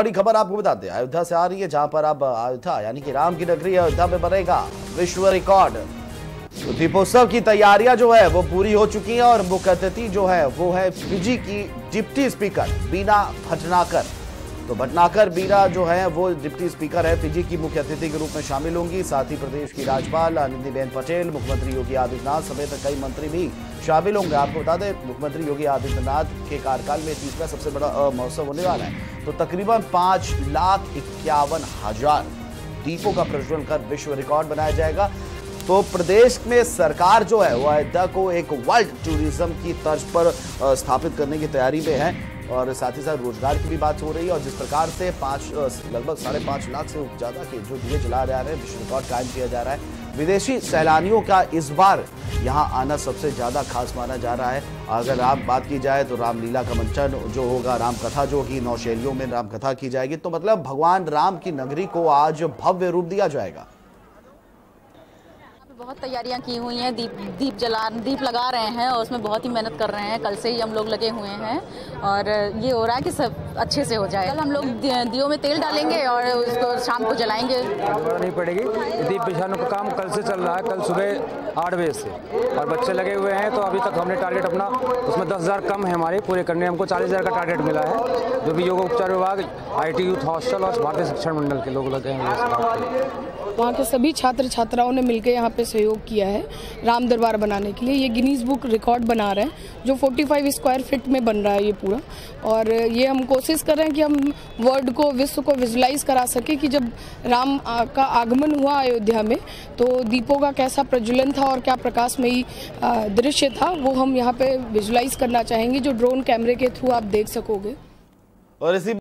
बड़ी खबर आपको बताते हैं। अयोध्या से आ रही है, जहाँ पर अब अयोध्या, यानी कि राम की नगरी अयोध्या में बनेगा विश्व रिकॉर्ड। तो दीपोत्सव की तैयारियाँ जो है, वो पूरी हो चुकी है और मुख्य अतिथि जो है, वो है फिजी की डिप्टी स्पीकर, बीना भटनाकर तो भटनाकर बीरा जो है, वो डिप्टी स्पीकर है, फिजी की मुख्य अतिथि के रूप में शामिल होंगी। साथ ही प्रदेश की राज्यपाल आनंदीबेन पटेल, मुख्यमंत्री योगी आदित्यनाथ समेत कई मंत्री भी शामिल होंगे। आपको बता दें, मुख्यमंत्री योगी आदित्यनाथ के कार्यकाल में तीसरा सबसे बड़ा महोत्सव होने वाला है। तो तकरीबन पाँच लाख इक्यावन हज़ार दीपों का प्रज्वलन कर विश्व रिकॉर्ड बनाया जाएगा। तो प्रदेश में सरकार जो है, वो अयोध्या को एक वर्ल्ड टूरिज़्म की तर्ज पर स्थापित करने की तैयारी में है। और साथ ही साथ रोज़गार की भी बात हो रही है और जिस प्रकार से पाँच लगभग साढ़े पाँच लाख से ज़्यादा के जो दिए जला जा रहे हैं, विश्व रिकॉर्ड कायम किया जा रहा है। विदेशी सैलानियों का इस बार यहाँ आना सबसे ज़्यादा खास माना जा रहा है। अगर आप बात की जाए तो रामलीला का मंचन जो होगा, रामकथा जो होगी नौशैलियों में रामकथा की जाएगी। तो मतलब भगवान राम की नगरी को आज भव्य रूप दिया जाएगा। बहुत तैयारियाँ की हुई हैं दीप दीप जला दीप लगा रहे हैं और उसमें बहुत ही मेहनत कर रहे हैं। कल से ही हम लोग लगे हुए हैं और ये हो रहा है कि सब अच्छे से हो जाए। कल हम लोग दियो में तेल डालेंगे और उसको शाम को जलाएँगे। नहीं पड़ेगी। दीप बिछाने का काम कल से चल रहा है कल सुबह आठ बजे से। और बच्चे लगे हुए हैं तो अभी तक हमने टारगेट अपना उसमें दस हज़ार कम है हमारे पूरे करने हमको चालीस हज़ार का टारगेट मिला है। जो भी योग उपचार विभाग आई टी यूथ हॉस्टल और भारतीय शिक्षण मंडल के लोग लगे हैं। वहाँ के सभी छात्र छात्राओं ने मिलकर यहाँ पे सहयोग किया है राम दरबार बनाने के लिए। ये गिनीज बुक रिकॉर्ड बना रहे हैं, जो 45 स्क्वायर फिट में बन रहा है ये पूरा। और ये हम कोशिश कर रहे हैं कि हम वर्ल्ड को, विश्व को विजुलाइज करा सके कि जब राम का आगमन हुआ अयोध्या में तो दीपों का कैसा प्रज्वलन था और क्या प्रकाशमयी दृश्य था, वो हम यहाँ पे विजुलाइज करना चाहेंगे। जो ड्रोन कैमरे के थ्रू आप देख सकोगे। और इसी